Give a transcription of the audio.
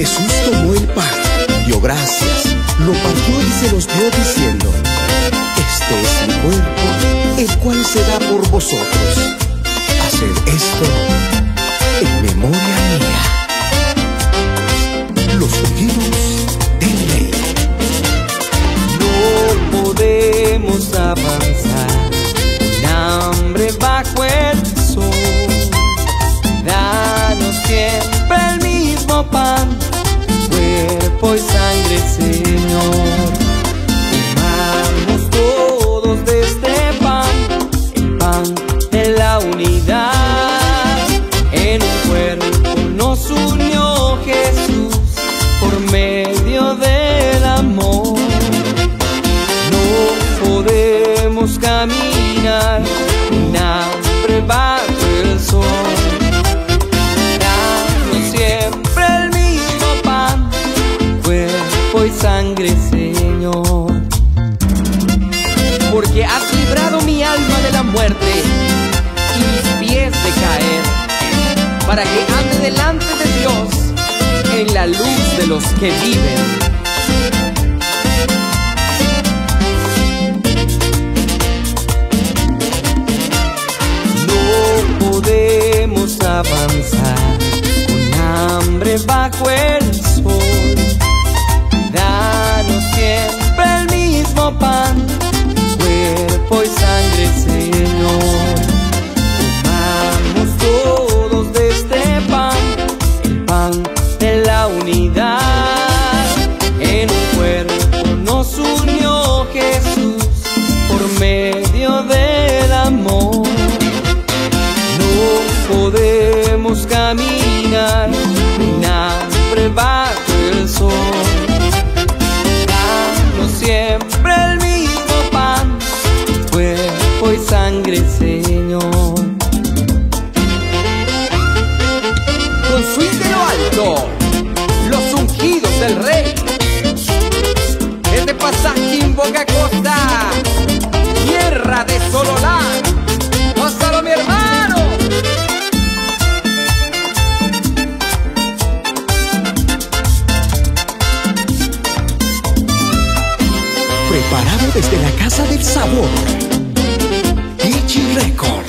Jesús tomó el pan, dio gracias, lo partió y se los dio diciendo, Este es mi cuerpo, el cual se da por vosotros. Caminar sin hambre bajo el sol. Danos siempre el mismo pan, cuerpo y sangre, Señor. Porque has librado mi alma de la muerte y mis pies de caer, para que ande delante de Dios en la luz de los que viven. Bajo el sol. Danos siempre el mismo pan, cuerpo y sangre, Señor. Comamos todos de este pan, el pan de la unidad. En un cuerpo nos unió Jesús por medio del amor. No podemos caminar sangre, Señor. Con su de lo alto, los ungidos del rey. Desde Pasaquín, Boca Costa, tierra de Sololán. Gózalo, mi hermano. Preparado desde la Casa del Sabor. record.